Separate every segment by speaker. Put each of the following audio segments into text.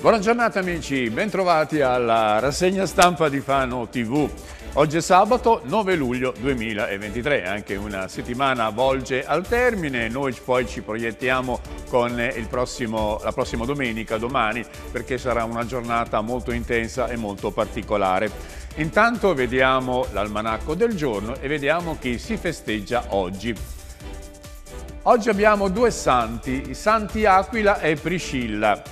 Speaker 1: Buona giornata amici, bentrovati alla rassegna stampa di Fano TV. Oggi è sabato 9 luglio 2023, anche una settimana volge al termine, noi poi ci proiettiamo con prossimo, la prossima domenica, domani, perché sarà una giornata molto intensa e molto particolare. Intanto vediamo l'almanacco del giorno e vediamo chi si festeggia oggi. Oggi abbiamo due santi, i santi Aquila e Priscilla.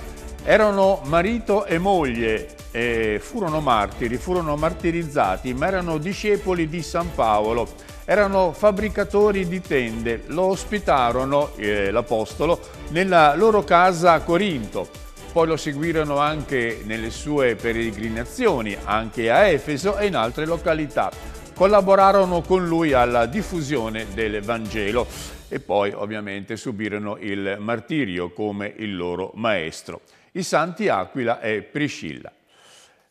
Speaker 1: Erano marito e moglie, e furono martiri, furono martirizzati, ma erano discepoli di San Paolo. Erano fabbricatori di tende, lo ospitarono, eh, l'Apostolo, nella loro casa a Corinto. Poi lo seguirono anche nelle sue peregrinazioni, anche a Efeso e in altre località. Collaborarono con lui alla diffusione del Vangelo e poi ovviamente subirono il martirio come il loro maestro i santi Aquila e Priscilla.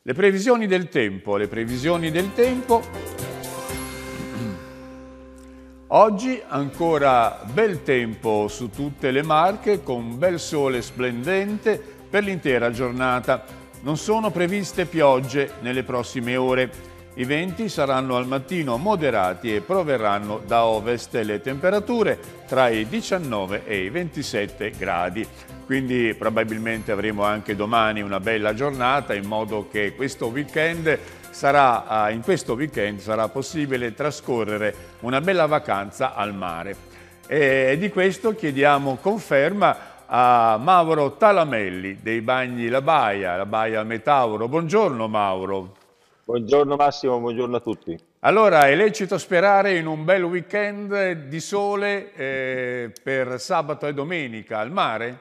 Speaker 1: Le previsioni del tempo, le previsioni del tempo. Oggi ancora bel tempo su tutte le marche con bel sole splendente per l'intera giornata. Non sono previste piogge nelle prossime ore. I venti saranno al mattino moderati e proverranno da ovest le temperature tra i 19 e i 27 gradi quindi probabilmente avremo anche domani una bella giornata in modo che questo weekend sarà, eh, in questo weekend sarà possibile trascorrere una bella vacanza al mare. E di questo chiediamo conferma a Mauro Talamelli dei Bagni La Baia, la Baia Metauro. Buongiorno Mauro.
Speaker 2: Buongiorno Massimo, buongiorno a tutti.
Speaker 1: Allora, è lecito sperare in un bel weekend di sole eh, per sabato e domenica al mare?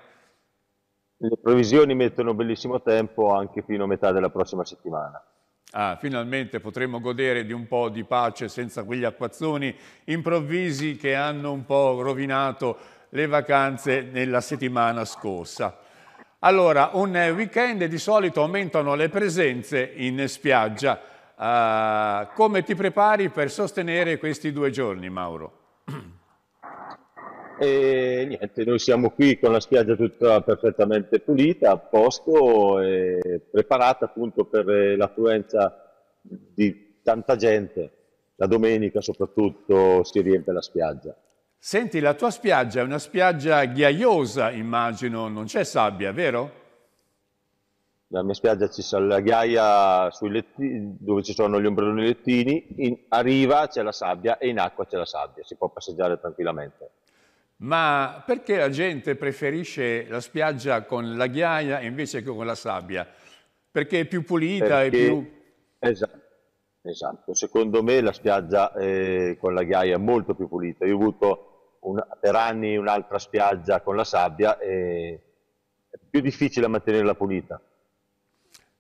Speaker 2: Le previsioni mettono bellissimo tempo anche fino a metà della prossima settimana.
Speaker 1: Ah, finalmente potremo godere di un po' di pace senza quegli acquazzoni improvvisi che hanno un po' rovinato le vacanze nella settimana scorsa. Allora, un weekend di solito aumentano le presenze in spiaggia. Uh, come ti prepari per sostenere questi due giorni, Mauro?
Speaker 2: E niente, noi siamo qui con la spiaggia tutta perfettamente pulita, a posto e preparata appunto per l'affluenza di tanta gente. La domenica soprattutto si riempie la spiaggia.
Speaker 1: Senti, la tua spiaggia è una spiaggia ghiaiosa, immagino, non c'è sabbia, vero?
Speaker 2: Nella mia spiaggia ci sono la ghiaia lettini, dove ci sono gli ombrelloni lettini, in, a riva c'è la sabbia e in acqua c'è la sabbia, si può passeggiare tranquillamente.
Speaker 1: Ma perché la gente preferisce la spiaggia con la ghiaia invece che con la sabbia? Perché è più pulita
Speaker 2: e
Speaker 1: più...
Speaker 2: Esatto, esatto. secondo me la spiaggia eh, con la ghiaia è molto più pulita. Io ho avuto un, per anni un'altra spiaggia con la sabbia e è più difficile mantenerla pulita.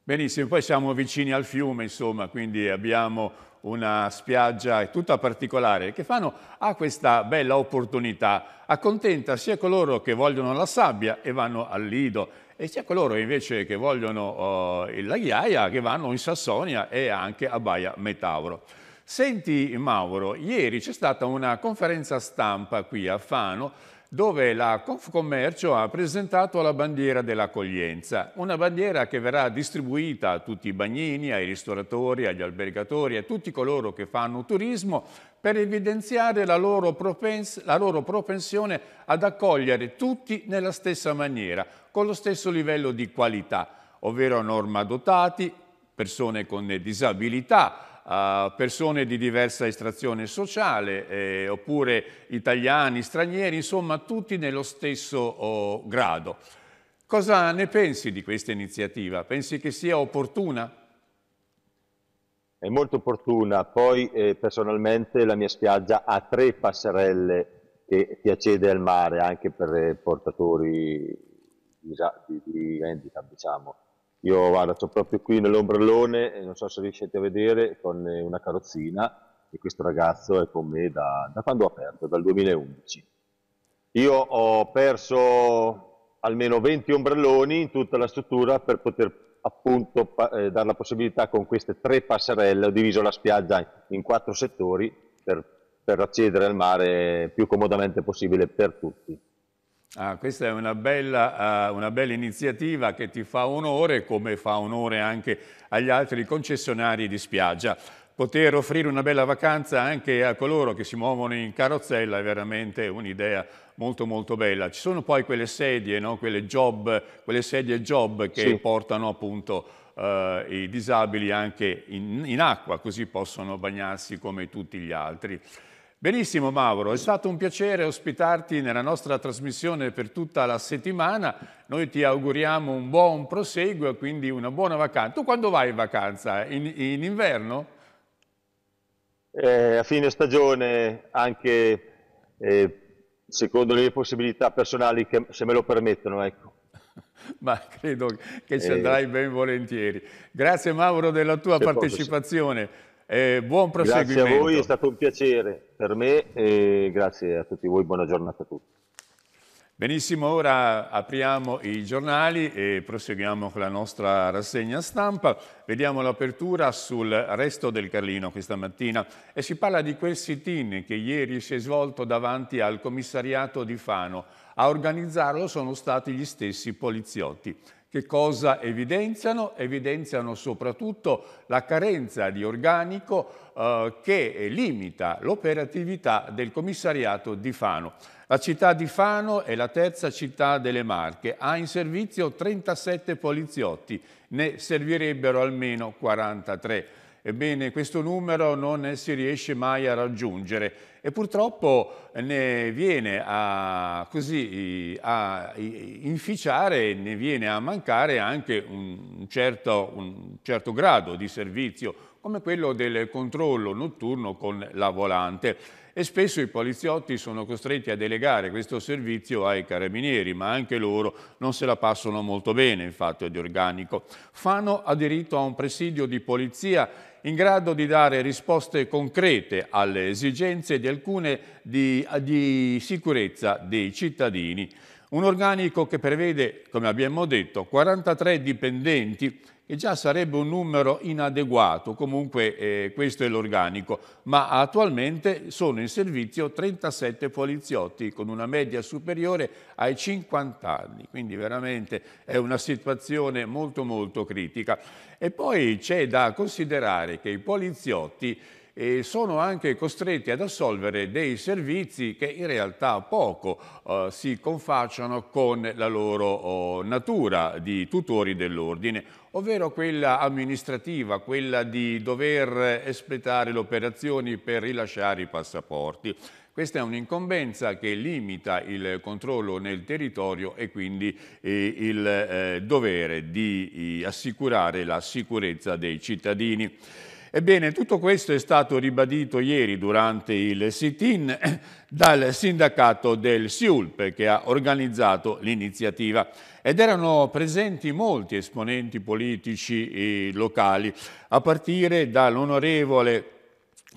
Speaker 1: Benissimo, poi siamo vicini al fiume, insomma, quindi abbiamo una spiaggia tutta particolare che Fano ha questa bella opportunità, accontenta sia coloro che vogliono la sabbia e vanno al Lido e sia coloro invece che vogliono uh, la ghiaia che vanno in Sassonia e anche a Baia Metauro. Senti Mauro, ieri c'è stata una conferenza stampa qui a Fano dove la Confcommercio ha presentato la bandiera dell'accoglienza, una bandiera che verrà distribuita a tutti i bagnini, ai ristoratori, agli albergatori, a tutti coloro che fanno turismo per evidenziare la loro, la loro propensione ad accogliere tutti nella stessa maniera, con lo stesso livello di qualità, ovvero normadotati, persone con disabilità, persone di diversa estrazione sociale, eh, oppure italiani, stranieri, insomma tutti nello stesso oh, grado. Cosa ne pensi di questa iniziativa? Pensi che sia opportuna?
Speaker 2: È molto opportuna, poi eh, personalmente la mia spiaggia ha tre passerelle che ti accede al mare anche per eh, portatori di, di, di handicap, diciamo io guarda, sto proprio qui nell'ombrellone, non so se riuscite a vedere, con eh, una carrozzina e questo ragazzo è con me da, da quando ho aperto, dal 2011. Io ho perso almeno 20 ombrelloni in tutta la struttura per poter appunto eh, dare la possibilità con queste tre passerelle, ho diviso la spiaggia in quattro settori per, per accedere al mare più comodamente possibile per tutti.
Speaker 1: Ah, questa è una bella, uh, una bella, iniziativa che ti fa onore, come fa onore anche agli altri concessionari di spiaggia. Poter offrire una bella vacanza anche a coloro che si muovono in carrozzella è veramente un'idea molto molto bella. Ci sono poi quelle sedie, no? quelle, job, quelle sedie job che sì. portano appunto uh, i disabili anche in, in acqua, così possono bagnarsi come tutti gli altri. Benissimo Mauro, è stato un piacere ospitarti nella nostra trasmissione per tutta la settimana. Noi ti auguriamo un buon proseguo e quindi una buona vacanza. Tu quando vai in vacanza? In, in inverno?
Speaker 2: Eh, a fine stagione, anche eh, secondo le mie possibilità personali, che, se me lo permettono. Ecco.
Speaker 1: Ma credo che ci andrai eh, ben volentieri. Grazie Mauro della tua partecipazione. Eh, buon proseguimento.
Speaker 2: Grazie a voi, è stato un piacere per me e grazie a tutti voi, buona giornata a tutti.
Speaker 1: Benissimo, ora apriamo i giornali e proseguiamo con la nostra rassegna stampa. Vediamo l'apertura sul resto del Carlino questa mattina e si parla di quel sit-in che ieri si è svolto davanti al commissariato di Fano. A organizzarlo sono stati gli stessi poliziotti. Che cosa evidenziano? Evidenziano soprattutto la carenza di organico eh, che limita l'operatività del commissariato di Fano. La città di Fano è la terza città delle Marche, ha in servizio 37 poliziotti, ne servirebbero almeno 43. Ebbene, questo numero non si riesce mai a raggiungere e purtroppo ne viene a, così, a inficiare, ne viene a mancare anche un certo, un certo grado di servizio, come quello del controllo notturno con la volante e spesso i poliziotti sono costretti a delegare questo servizio ai carabinieri, ma anche loro non se la passano molto bene in fatto di organico. Fano aderito a un presidio di polizia in grado di dare risposte concrete alle esigenze di alcune di, di sicurezza dei cittadini. Un organico che prevede, come abbiamo detto, 43 dipendenti che già sarebbe un numero inadeguato, comunque eh, questo è l'organico, ma attualmente sono in servizio 37 poliziotti con una media superiore ai 50 anni, quindi veramente è una situazione molto molto critica. E poi c'è da considerare che i poliziotti e sono anche costretti ad assolvere dei servizi che in realtà poco eh, si confacciano con la loro oh, natura di tutori dell'ordine, ovvero quella amministrativa, quella di dover espletare le operazioni per rilasciare i passaporti. Questa è un'incombenza che limita il controllo nel territorio e quindi eh, il eh, dovere di eh, assicurare la sicurezza dei cittadini. Ebbene, tutto questo è stato ribadito ieri durante il sit-in dal sindacato del SIULP che ha organizzato l'iniziativa. Ed erano presenti molti esponenti politici locali, a partire dall'onorevole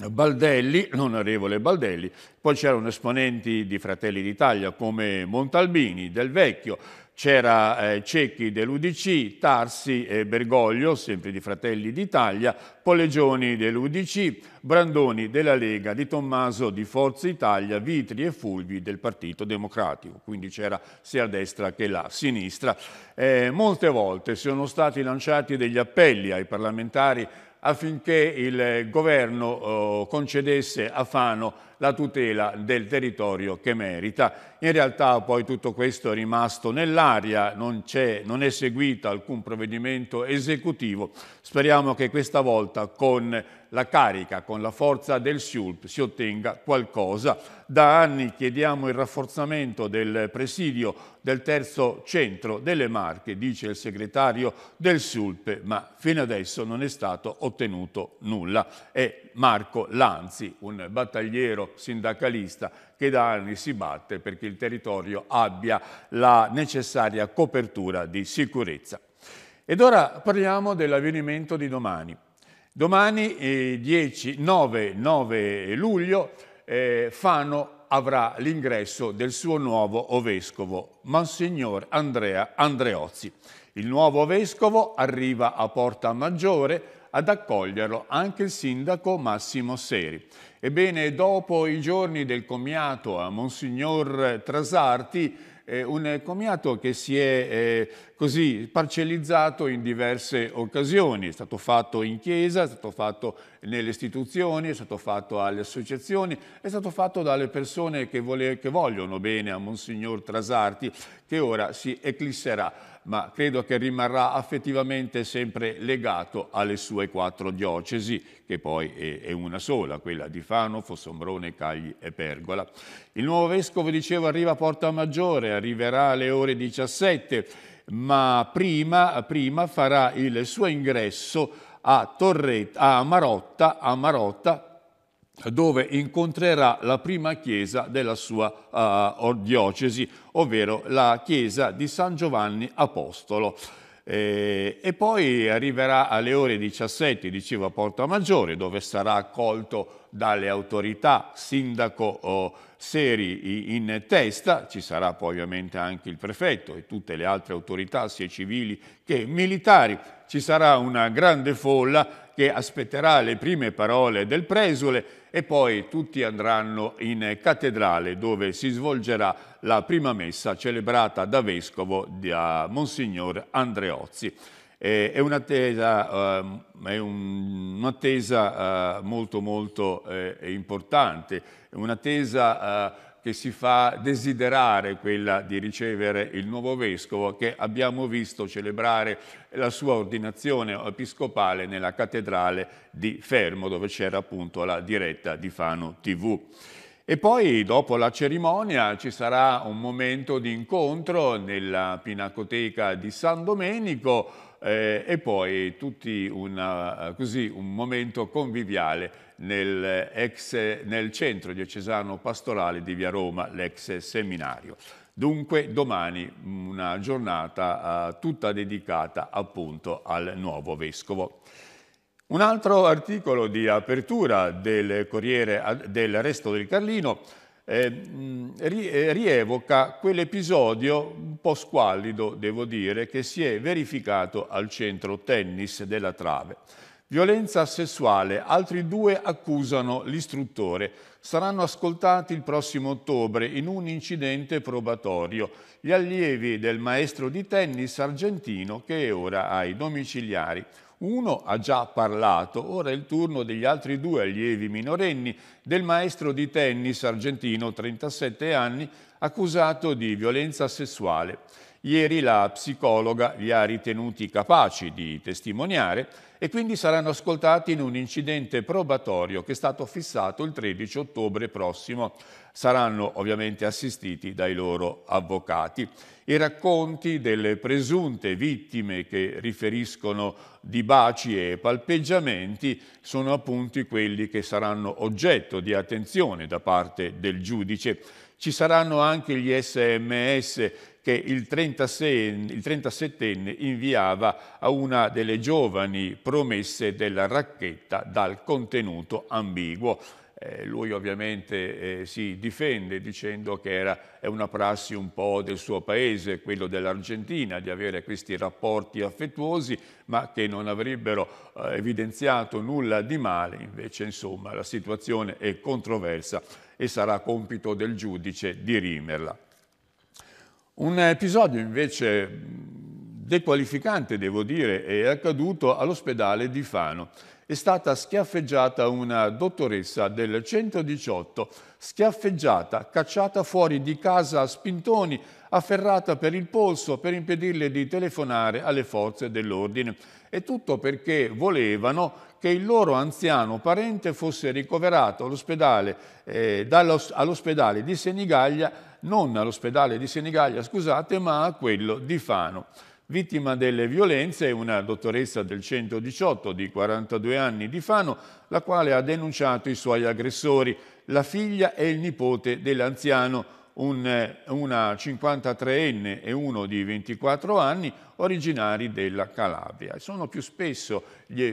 Speaker 1: Baldelli, l'onorevole Baldelli, poi c'erano esponenti di Fratelli d'Italia come Montalbini, Del Vecchio, c'era eh, Cecchi dell'Udc, Tarsi e Bergoglio, sempre di Fratelli d'Italia, Pollegioni dell'Udc, Brandoni della Lega, Di Tommaso di Forza Italia, Vitri e Fulvi del Partito Democratico, quindi c'era sia a destra che la sinistra. Eh, molte volte sono stati lanciati degli appelli ai parlamentari affinché il governo eh, concedesse a Fano la tutela del territorio che merita. In realtà poi tutto questo è rimasto nell'aria, non, non, è seguito alcun provvedimento esecutivo. Speriamo che questa volta con la carica, con la forza del SIULP si ottenga qualcosa. Da anni chiediamo il rafforzamento del presidio del terzo centro delle Marche, dice il segretario del SULP, ma fino adesso non è stato ottenuto nulla. È Marco Lanzi, un battagliero sindacalista che da anni si batte perché il territorio abbia la necessaria copertura di sicurezza. Ed ora parliamo dell'avvenimento di domani. Domani, eh, 10, 9, 9 luglio, eh, Fano avrà l'ingresso del suo nuovo ovescovo, Monsignor Andrea Andreozzi. Il nuovo vescovo arriva a Porta Maggiore ad accoglierlo anche il sindaco Massimo Seri. Ebbene, dopo i giorni del commiato a Monsignor Trasarti, eh, un commiato che si è eh, così parcellizzato in diverse occasioni, è stato fatto in chiesa, è stato fatto nelle istituzioni, è stato fatto alle associazioni, è stato fatto dalle persone che, vole, che vogliono bene a Monsignor Trasarti, che ora si eclisserà ma credo che rimarrà affettivamente sempre legato alle sue quattro diocesi, che poi è, una sola, quella di Fano, Fossombrone, Cagli e Pergola. Il nuovo vescovo, dicevo, arriva a Porta Maggiore, arriverà alle ore 17, ma prima, prima farà il suo ingresso a, Torretta, a Marotta, a Marotta dove incontrerà la prima chiesa della sua uh, diocesi, ovvero la chiesa di San Giovanni Apostolo. Eh, e poi arriverà alle ore 17, dicevo, a Porta Maggiore, dove sarà accolto dalle autorità, sindaco oh, Seri in testa, ci sarà poi ovviamente anche il prefetto e tutte le altre autorità, sia civili che militari. Ci sarà una grande folla che aspetterà le prime parole del presule e poi tutti andranno in cattedrale dove si svolgerà la prima messa celebrata da vescovo da Monsignor Andreozzi. È un'attesa, ehm, eh, molto molto eh, importante, un'attesa eh, che si fa desiderare quella di ricevere il nuovo vescovo che abbiamo visto celebrare la sua ordinazione episcopale nella cattedrale di Fermo dove c'era appunto la diretta di Fano TV. E poi dopo la cerimonia ci sarà un momento di incontro nella Pinacoteca di San Domenico eh, e poi tutti una, così, un momento conviviale nel, ex, nel centro diocesano pastorale di Via Roma, l'ex seminario. Dunque domani una giornata uh, tutta dedicata appunto al nuovo vescovo. Un altro articolo di apertura del Corriere del Resto del Carlino eh, rievoca quell'episodio un po' squallido, devo dire, che si è verificato al centro tennis della Trave. Violenza sessuale, altri due accusano l'istruttore. Saranno ascoltati il prossimo ottobre in un incidente probatorio. Gli allievi del maestro di tennis argentino che è ora ai domiciliari. Uno ha già parlato, ora è il turno degli altri due allievi minorenni del maestro di tennis argentino, 37 anni, accusato di violenza sessuale. Ieri la psicologa li ha ritenuti capaci di testimoniare e quindi saranno ascoltati in un incidente probatorio che è stato fissato il 13 ottobre prossimo. Saranno ovviamente assistiti dai loro avvocati. I racconti delle presunte vittime che riferiscono di baci e palpeggiamenti sono appunto quelli che saranno oggetto di attenzione da parte del giudice. Ci saranno anche gli sms che il, 36, il 37enne inviava a una delle giovani promesse della racchetta dal contenuto ambiguo. Eh, lui ovviamente eh, si difende dicendo che era, è una prassi un po' del suo paese, quello dell'Argentina, di avere questi rapporti affettuosi, ma che non avrebbero eh, evidenziato nulla di male. Invece, insomma, la situazione è controversa e sarà compito del giudice dirimerla. Un episodio invece dequalificante, devo dire, è accaduto all'ospedale di Fano. È stata schiaffeggiata una dottoressa del 118, schiaffeggiata, cacciata fuori di casa a spintoni, afferrata per il polso per impedirle di telefonare alle forze dell'ordine. E tutto perché volevano che il loro anziano parente fosse ricoverato all'ospedale, eh, all'ospedale di Senigallia non all'ospedale di Senigallia, scusate, ma a quello di Fano. Vittima delle violenze è una dottoressa del 118 di 42 anni di Fano, la quale ha denunciato i suoi aggressori, la figlia e il nipote dell'anziano un, una 53enne e uno di 24 anni originari della Calabria. Sono più spesso,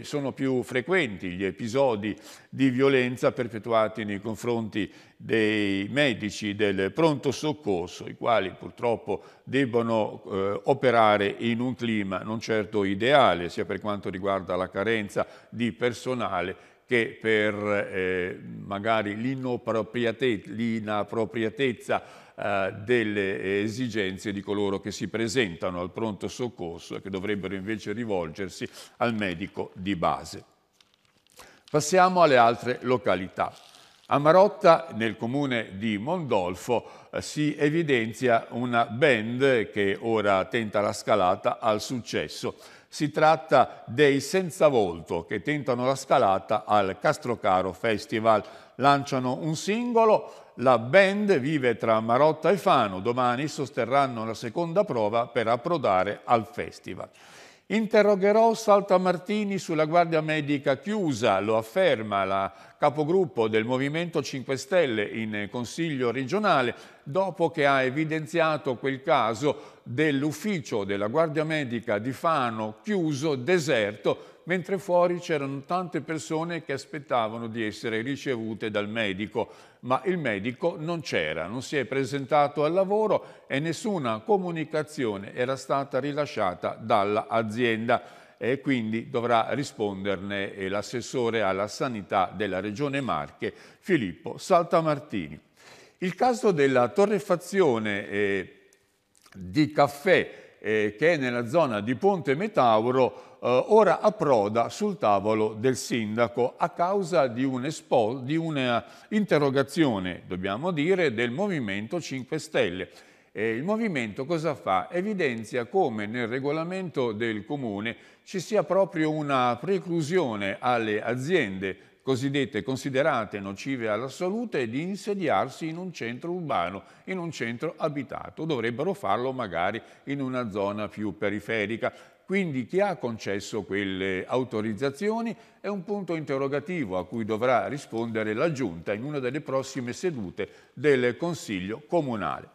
Speaker 1: sono più frequenti gli episodi di violenza perpetuati nei confronti dei medici del pronto soccorso, i quali purtroppo debbono eh, operare in un clima non certo ideale, sia per quanto riguarda la carenza di personale che per eh, magari l'inappropriatezza eh, delle esigenze di coloro che si presentano al pronto soccorso e che dovrebbero invece rivolgersi al medico di base. Passiamo alle altre località. A Marotta, nel comune di Mondolfo, eh, si evidenzia una band che ora tenta la scalata al successo. Si tratta dei Senza Volto che tentano la scalata al Castrocaro Festival. Lanciano un singolo, la band vive tra Marotta e Fano. Domani sosterranno la seconda prova per approdare al festival. Interrogherò Saltamartini sulla guardia medica chiusa, lo afferma la capogruppo del Movimento 5 Stelle in Consiglio regionale, dopo che ha evidenziato quel caso dell'ufficio della guardia medica di Fano chiuso, deserto, mentre fuori c'erano tante persone che aspettavano di essere ricevute dal medico, ma il medico non c'era, non si è presentato al lavoro e nessuna comunicazione era stata rilasciata dall'azienda e quindi dovrà risponderne l'assessore alla sanità della Regione Marche, Filippo Saltamartini. Il caso della torrefazione eh, di caffè eh, che è nella zona di Ponte Metauro eh, ora approda sul tavolo del sindaco a causa di, un'interrogazione, dobbiamo dire, del Movimento 5 Stelle. E il Movimento cosa fa? Evidenzia come nel regolamento del Comune ci sia proprio una preclusione alle aziende cosiddette considerate nocive alla salute di insediarsi in un centro urbano, in un centro abitato. Dovrebbero farlo magari in una zona più periferica. Quindi chi ha concesso quelle autorizzazioni è un punto interrogativo a cui dovrà rispondere la Giunta in una delle prossime sedute del Consiglio Comunale.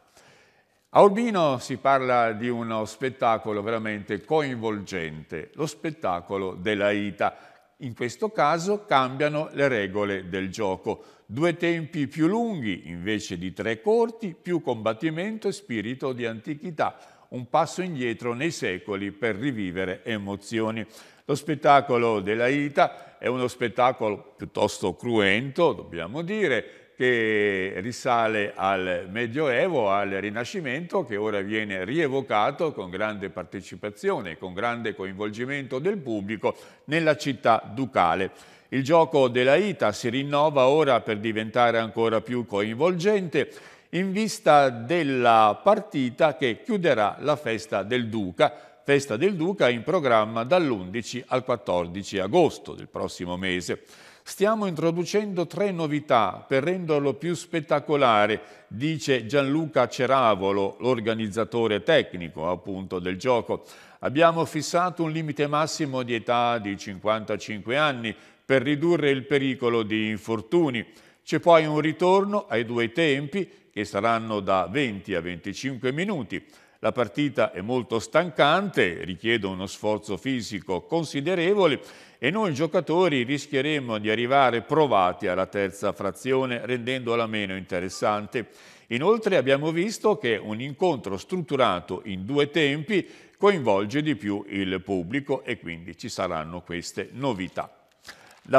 Speaker 1: A Urbino si parla di uno spettacolo veramente coinvolgente, lo spettacolo della Ita. In questo caso cambiano le regole del gioco. Due tempi più lunghi invece di tre corti, più combattimento e spirito di antichità un passo indietro nei secoli per rivivere emozioni. Lo spettacolo della Ita è uno spettacolo piuttosto cruento, dobbiamo dire, che risale al Medioevo, al Rinascimento, che ora viene rievocato con grande partecipazione, con grande coinvolgimento del pubblico nella città ducale. Il gioco della Ita si rinnova ora per diventare ancora più coinvolgente in vista della partita che chiuderà la festa del Duca, festa del Duca in programma dall'11 al 14 agosto del prossimo mese. Stiamo introducendo tre novità per renderlo più spettacolare, dice Gianluca Ceravolo, l'organizzatore tecnico appunto del gioco. Abbiamo fissato un limite massimo di età di 55 anni per ridurre il pericolo di infortuni. C'è poi un ritorno ai due tempi che saranno da 20 a 25 minuti. La partita è molto stancante, richiede uno sforzo fisico considerevole e noi giocatori rischieremo di arrivare provati alla terza frazione rendendola meno interessante. Inoltre abbiamo visto che un incontro strutturato in due tempi coinvolge di più il pubblico e quindi ci saranno queste novità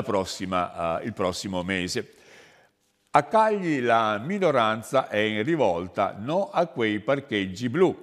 Speaker 1: prossima, uh, il prossimo mese. A Cagli la minoranza è in rivolta, no a quei parcheggi blu.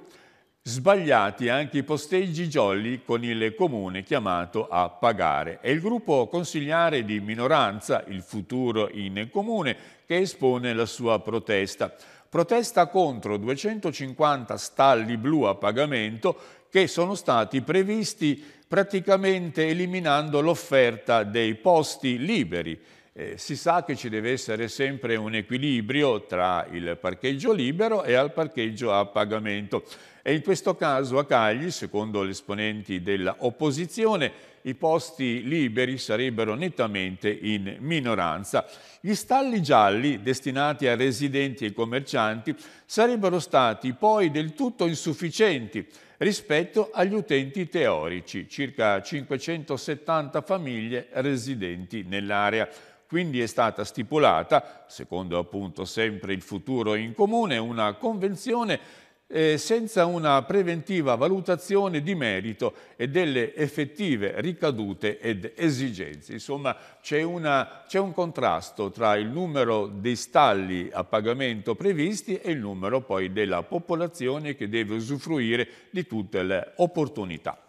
Speaker 1: Sbagliati anche i posteggi gialli con il comune chiamato a pagare. È il gruppo consigliare di minoranza, il futuro in comune, che espone la sua protesta. Protesta contro 250 stalli blu a pagamento che sono stati previsti praticamente eliminando l'offerta dei posti liberi eh, si sa che ci deve essere sempre un equilibrio tra il parcheggio libero e il parcheggio a pagamento. E in questo caso a Cagli, secondo gli esponenti dell'opposizione, i posti liberi sarebbero nettamente in minoranza. Gli stalli gialli, destinati a residenti e commercianti, sarebbero stati poi del tutto insufficienti rispetto agli utenti teorici, circa 570 famiglie residenti nell'area. Quindi è stata stipulata, secondo appunto sempre il futuro in comune, una convenzione eh, senza una preventiva valutazione di merito e delle effettive ricadute ed esigenze. Insomma, c'è, un contrasto tra il numero dei stalli a pagamento previsti e il numero poi della popolazione che deve usufruire di tutte le opportunità.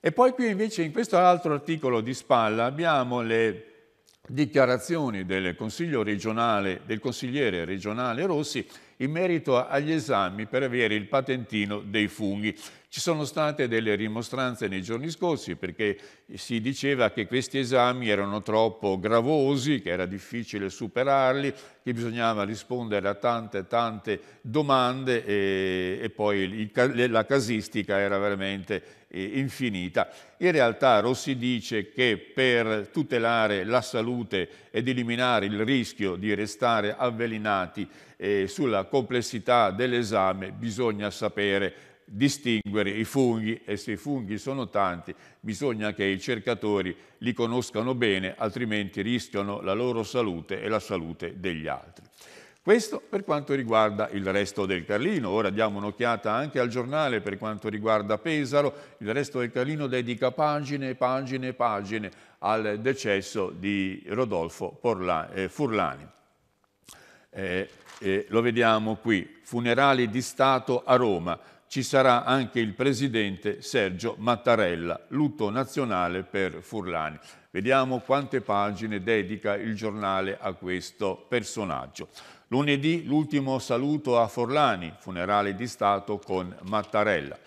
Speaker 1: E poi qui invece in questo altro articolo di spalla abbiamo le dichiarazioni del, regionale, del consigliere regionale Rossi in merito agli esami per avere il patentino dei funghi. Ci sono state delle rimostranze nei giorni scorsi perché si diceva che questi esami erano troppo gravosi, che era difficile superarli, che bisognava rispondere a tante tante domande e, e poi il, la casistica era veramente infinita. In realtà Rossi dice che per tutelare la salute ed eliminare il rischio di restare avvelenati eh, sulla complessità dell'esame bisogna sapere distinguere i funghi e se i funghi sono tanti bisogna che i cercatori li conoscano bene, altrimenti rischiano la loro salute e la salute degli altri. Questo per quanto riguarda il resto del Carlino. Ora diamo un'occhiata anche al giornale per quanto riguarda Pesaro. Il resto del Carlino dedica pagine e pagine e pagine al decesso di Rodolfo eh, Furlani. Eh, eh, lo vediamo qui, funerali di Stato a Roma ci sarà anche il presidente Sergio Mattarella, lutto nazionale per Furlani. Vediamo quante pagine dedica il giornale a questo personaggio. Lunedì l'ultimo saluto a Forlani, funerale di Stato con Mattarella.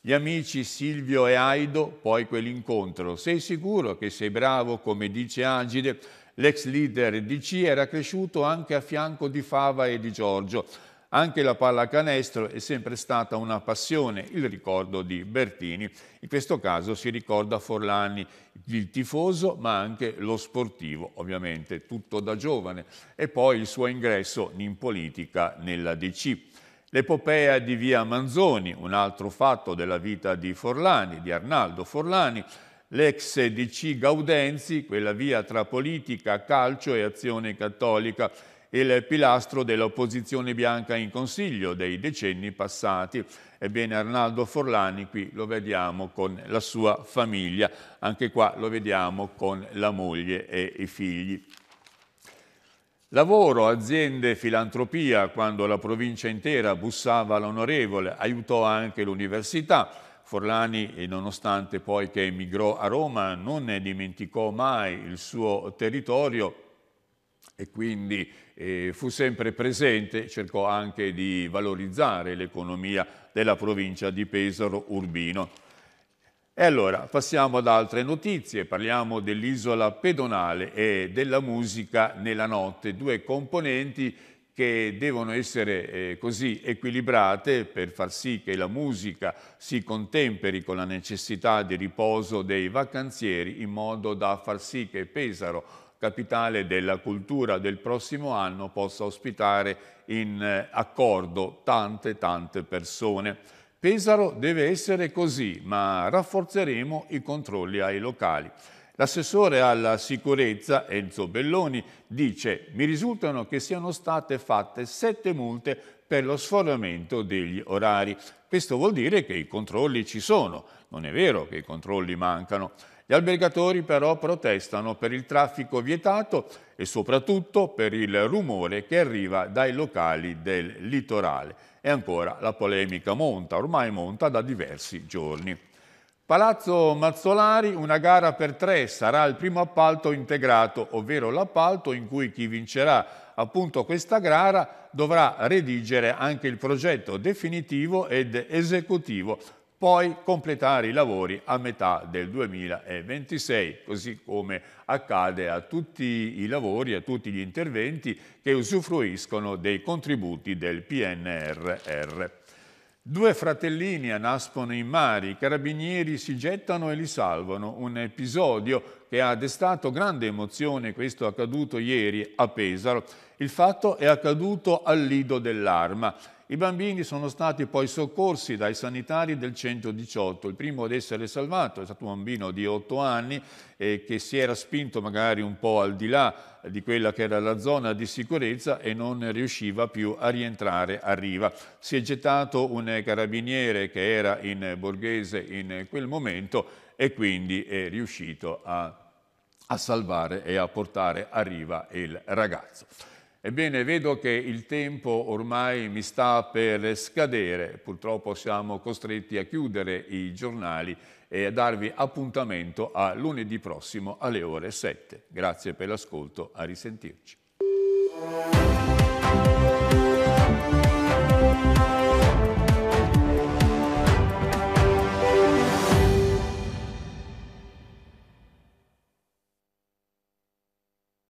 Speaker 1: Gli amici Silvio e Aido, poi quell'incontro. Sei sicuro che sei bravo, come dice Agide? L'ex leader DC era cresciuto anche a fianco di Fava e di Giorgio. Anche la pallacanestro è sempre stata una passione, il ricordo di Bertini. In questo caso si ricorda Forlani il tifoso, ma anche lo sportivo, ovviamente tutto da giovane, e poi il suo ingresso in politica nella DC. L'epopea di Via Manzoni, un altro fatto della vita di Forlani, di Arnaldo Forlani, l'ex DC Gaudenzi, quella via tra politica, calcio e azione cattolica, il pilastro dell'opposizione bianca in consiglio dei decenni passati. Ebbene Arnaldo Forlani qui lo vediamo con la sua famiglia, anche qua lo vediamo con la moglie e i figli. Lavoro, aziende, filantropia, quando la provincia intera bussava all'onorevole, aiutò anche l'università. Forlani, nonostante poi che emigrò a Roma, non ne dimenticò mai il suo territorio e quindi eh, fu sempre presente, cercò anche di valorizzare l'economia della provincia di Pesaro Urbino. E allora passiamo ad altre notizie, parliamo dell'isola pedonale e della musica nella notte, due componenti che devono essere eh, così equilibrate per far sì che la musica si contemperi con la necessità di riposo dei vacanzieri in modo da far sì che Pesaro capitale della cultura del prossimo anno possa ospitare in eh, accordo tante tante persone. Pesaro deve essere così, ma rafforzeremo i controlli ai locali. L'assessore alla sicurezza Enzo Belloni dice mi risultano che siano state fatte sette multe per lo sforamento degli orari. Questo vuol dire che i controlli ci sono, non è vero che i controlli mancano. Gli albergatori però protestano per il traffico vietato e soprattutto per il rumore che arriva dai locali del litorale. E ancora la polemica monta, ormai monta da diversi giorni. Palazzo Mazzolari, una gara per tre, sarà il primo appalto integrato, ovvero l'appalto in cui chi vincerà appunto questa gara dovrà redigere anche il progetto definitivo ed esecutivo poi completare i lavori a metà del 2026, così come accade a tutti i lavori, a tutti gli interventi che usufruiscono dei contributi del PNRR. Due fratellini a Naspano in mare, i carabinieri si gettano e li salvano, un episodio che ha destato grande emozione, questo accaduto ieri a Pesaro. Il fatto è accaduto al Lido dell'Arma. I bambini sono stati poi soccorsi dai sanitari del 118. Il primo ad essere salvato è stato un bambino di 8 anni eh, che si era spinto magari un po' al di là di quella che era la zona di sicurezza e non riusciva più a rientrare a riva. Si è gettato un carabiniere che era in borghese in quel momento e quindi è riuscito a, a salvare e a portare a riva il ragazzo. Ebbene, vedo che il tempo ormai mi sta per scadere, purtroppo siamo costretti a chiudere i giornali e a darvi appuntamento a lunedì prossimo alle ore 7. Grazie per l'ascolto, a risentirci.